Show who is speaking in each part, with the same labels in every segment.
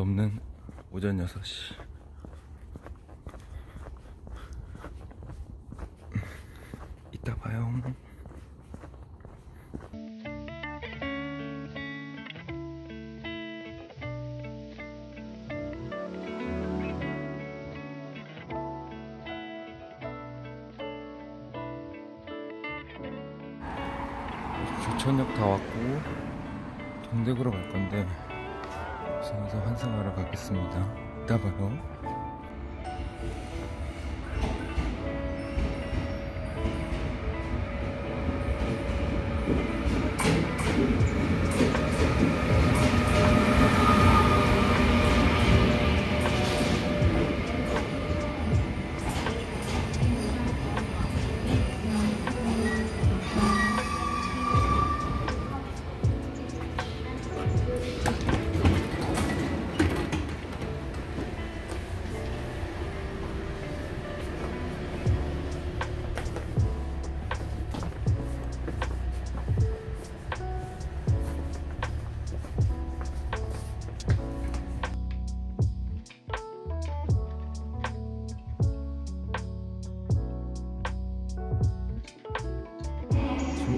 Speaker 1: 없는 오전 6시. 이따 봐요. 조천역 다 왔고 동대구로 갈 건데 우선에서 환승하러 가겠습니다. 이따 봐요.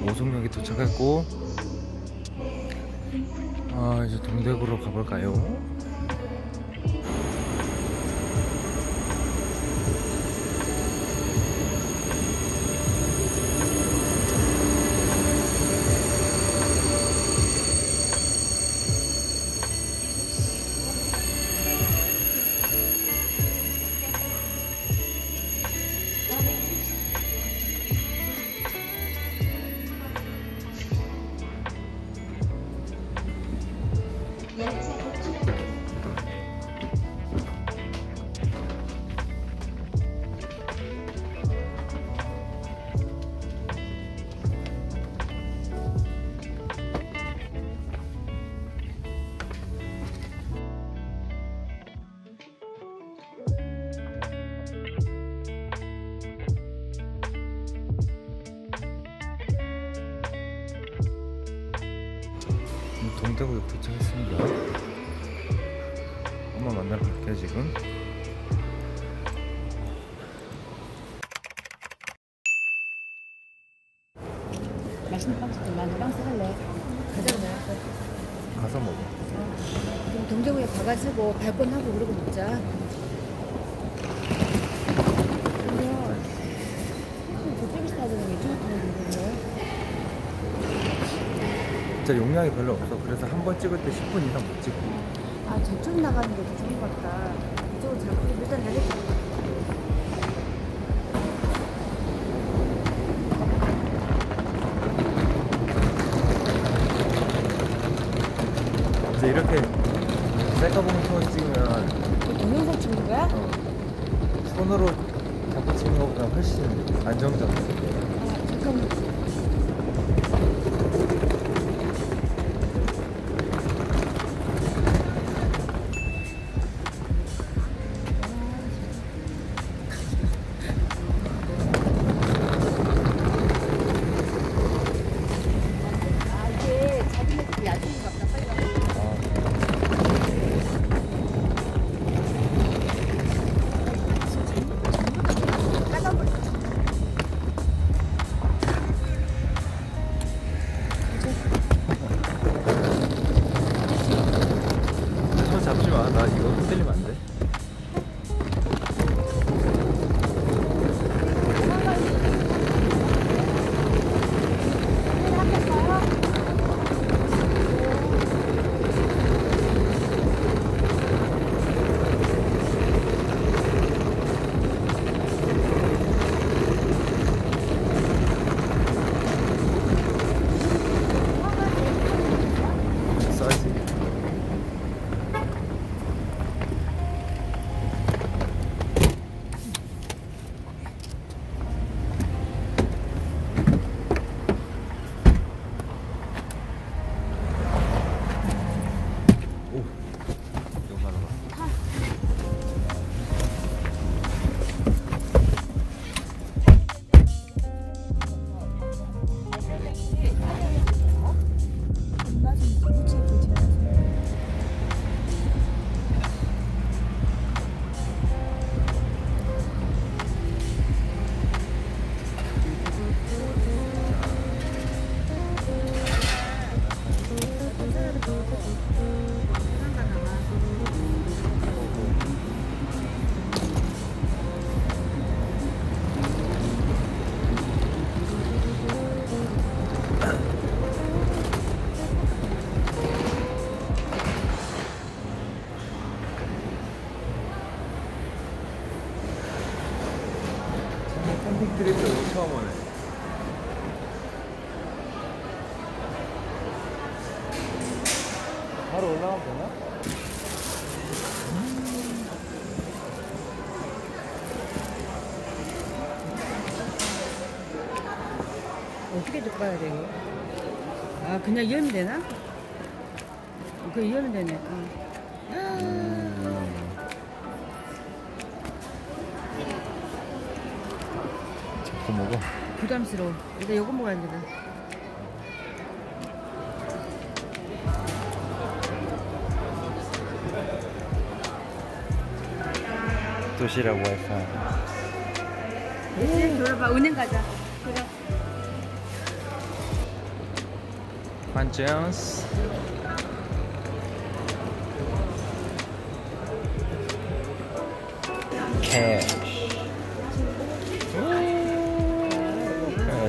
Speaker 1: 오송역에 도착했고 아 이제 동대구로 가볼까요? 동대구역 도착했습니다. 엄마 만나러 갈게요 지금.
Speaker 2: 맛있는 빵 시켜. 나는 빵 사갈래. 가자고 내가.
Speaker 1: 가서 먹어.
Speaker 2: 그럼 동대구에 가가지고 발권하고 그러고 먹자. 저쪽에 사주는 게 이쪽으로 가는
Speaker 1: 진짜 용량이 별로 없어. 그래서 한 번 찍을 때 10분 이상 못 찍고.
Speaker 2: 아 저쪽 나가는 게 더 좋은 것 같다. 이쪽으로 자꾸 일단 내려.
Speaker 1: 그래서 이렇게 셀카봉 찍으면
Speaker 2: 동영상 찍는 거야?
Speaker 1: 어, 손으로 잡고 찍는 것보다 훨씬 안정적이야.
Speaker 2: 아, 잠깐만.
Speaker 1: 픽 트립도 처음 오네. 바로 올라가면 되나?
Speaker 2: 어떻게 족봐야 돼 이거? 아 그냥 열면 되나? 그 열면 되네. 어.
Speaker 1: 자꾸 먹어.
Speaker 2: 부담스러워. 일단 요거 먹어야 된다.
Speaker 1: 도시락 와이파이.
Speaker 2: 네, 돌아봐. 은행 가자. 그래.
Speaker 1: 반전스.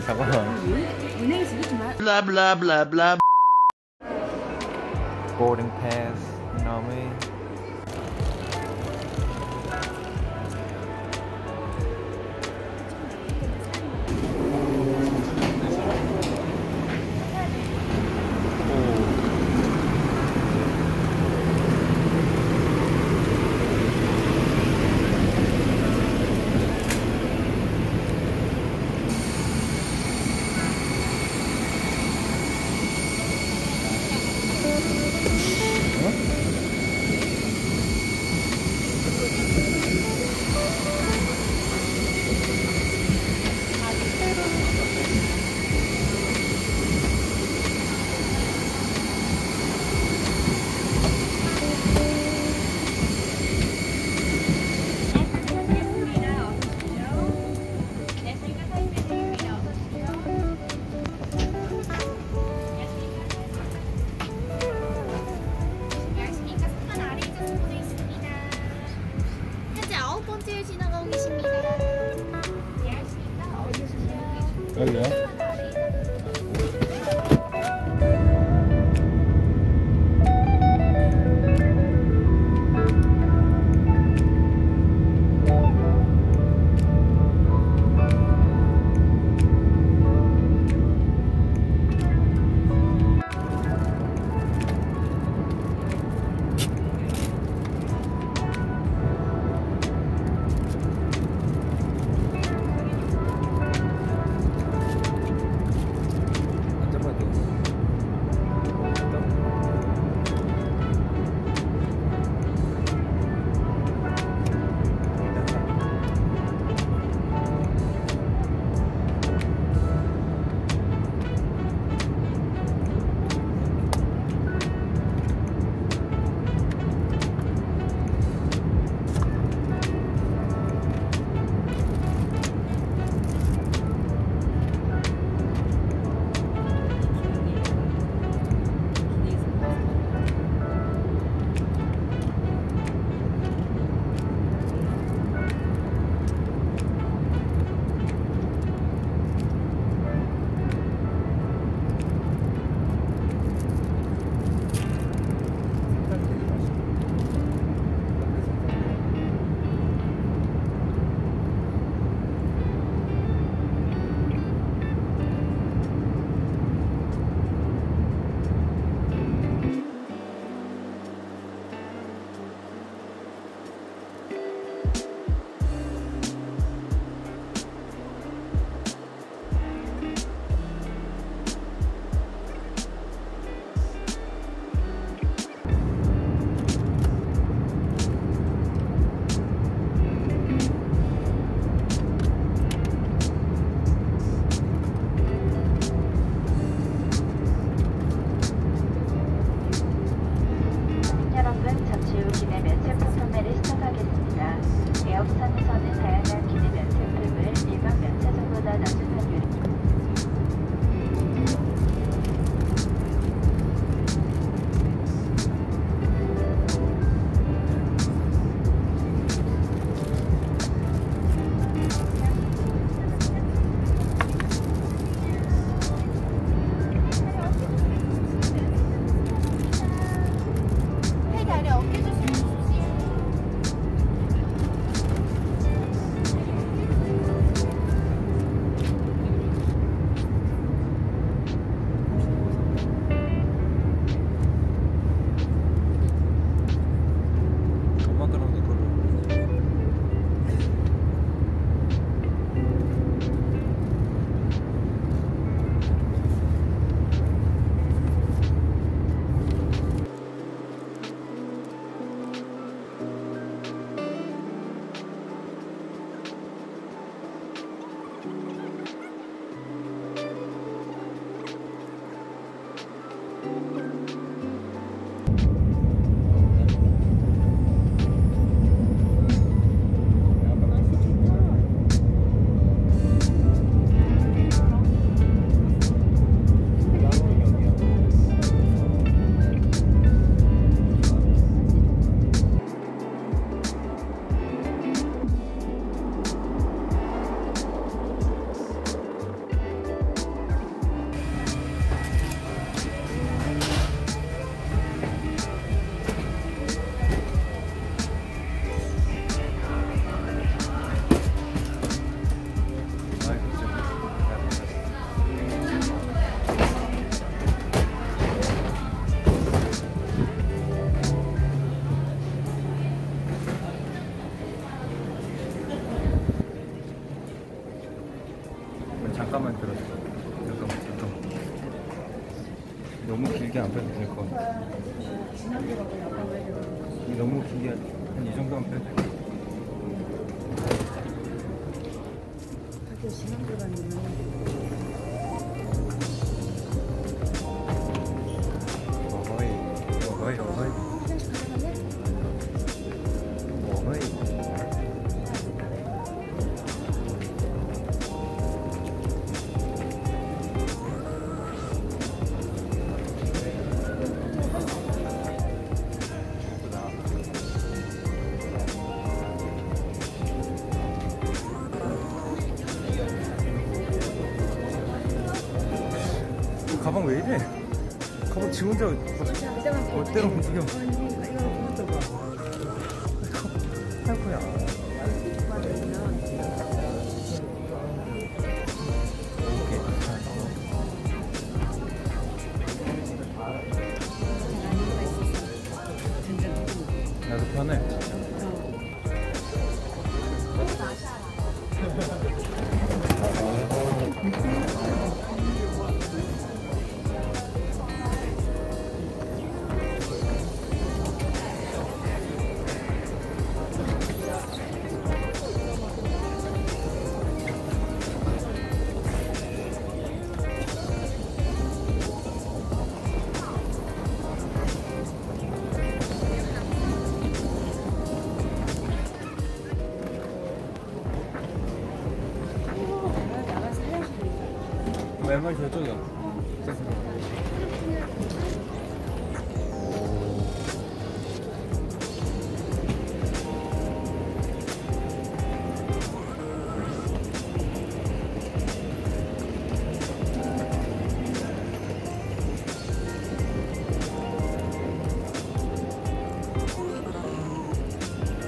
Speaker 1: 잠깐만.
Speaker 2: 은행에 쓰지 마.
Speaker 3: blah blah blah blah
Speaker 1: boarding pass. You know what I mean?
Speaker 4: 계시
Speaker 1: 길게 안 빼도 될 것 같아. 너무 길게 한이 가방 왜 이래? 가방 지 혼자 멋대로 움직여. 왼발 저쪽이야.